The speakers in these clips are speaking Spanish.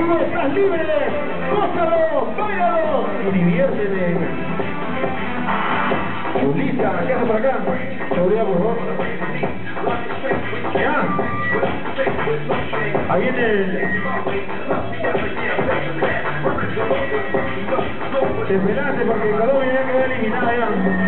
Tú estás libre. Gózalo, bailalo y diviértete. Julita, ¿qué hace por acá? Seguridad, por favor. Ya. Ahí viene el... Desvelate porque Colombia ya quedó eliminada ya.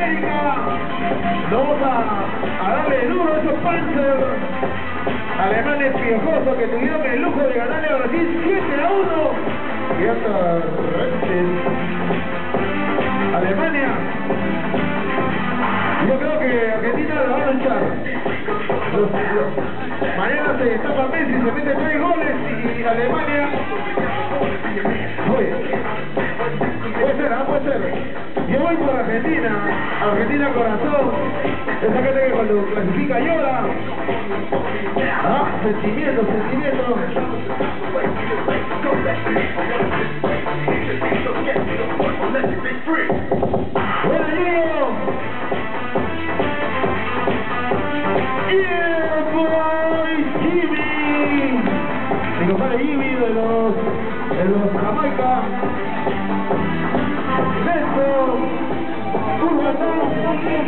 Por Sudamérica. Vamos a, a darle duro a esos Panzer alemanes piojosos que tuvieron el lujo de ganarle a Brasil 7 a 1. Y hasta. Alemania. Yo creo que Argentina la va a luchar. Mañana se tapa Messi, se mete 3 goles y Alemania. Argentina, corazón. Esa gente que cuando clasifica llora. Ah, sentimiento, sentimiento. Buena Diego. Yeah, boy, Jimmy. Mi compadre Jimmy de los, de los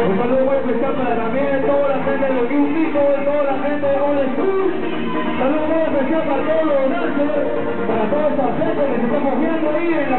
Un saludo muy especial para también toda la gente de New People, toda la gente de Old School. Saludo muy especial para todos los dancers, para toda esa gente que se está moviendo ahí en la